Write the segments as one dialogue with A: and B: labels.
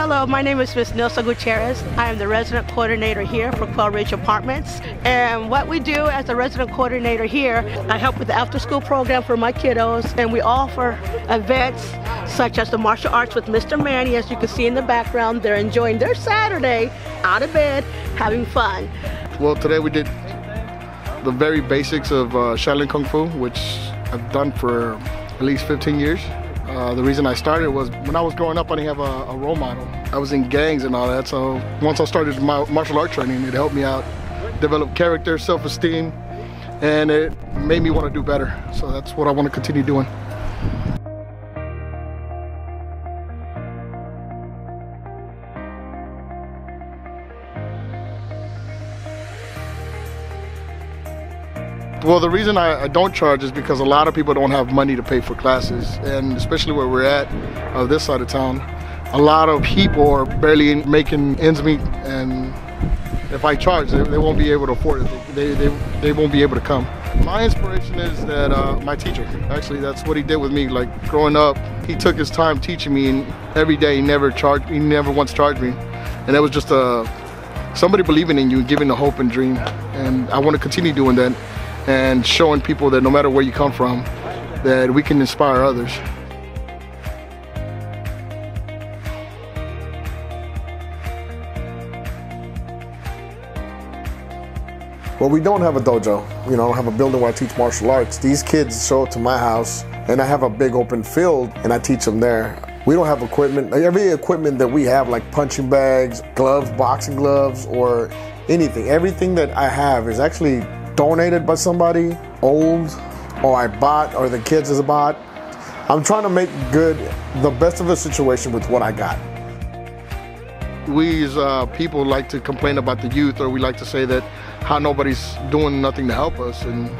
A: Hello, my name is Ms. Nilsa Gutierrez. I am the resident coordinator here for Quail Ridge Apartments. And what we do as the resident coordinator here, I help with the after school program for my kiddos, and we offer events such as the martial arts with Mr. Manny, as you can see in the background. They're enjoying their Saturday out of bed, having fun.
B: Well, today we did the very basics of uh, Shaolin Kung Fu, which I've done for at least 15 years. Uh, the reason I started was when I was growing up, I didn't have a, a, role model. I was in gangs and all that, so once I started my martial art training, it helped me out develop character, self-esteem, and it made me want to do better. So that's what I want to continue doing. Well, the reason I, I, don't charge is because a lot of people don't have money to pay for classes, and especially where we're at, uh, this side of town, a lot of people are barely making ends meet, and if I charge, they, they won't be able to afford it. They, they, they won't be able to come. My inspiration is that uh, my teacher, actually, that's what he did with me. Like growing up, he took his time teaching me, and every day he never charged, he never once charged me, and that was just a uh, somebody believing in you, giving the hope and dream, and I want to continue doing that and showing people that no matter where you come from, that we can inspire others.
C: Well, we don't have a dojo. You know, I don't have a building where I teach martial arts. These kids show up to my house, and I have a big open field, and I teach them there. We don't have equipment. Every equipment that we have, like punching bags, gloves, boxing gloves, or anything, everything that I have is actually donated by somebody old or I bought or the kids has bought. I'm trying to make good the best of the situation with what I got.
B: We as uh, people like to complain about the youth or we like to say that how nobody's doing nothing to help us and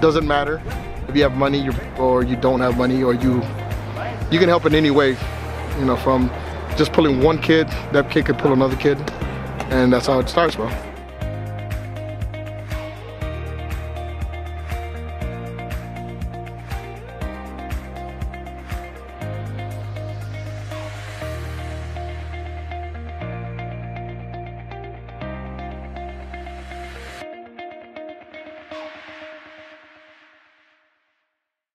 B: doesn't matter if you have money or you don't have money or you you can help in any way you know from just pulling one kid that kid could pull another kid and that's how it starts bro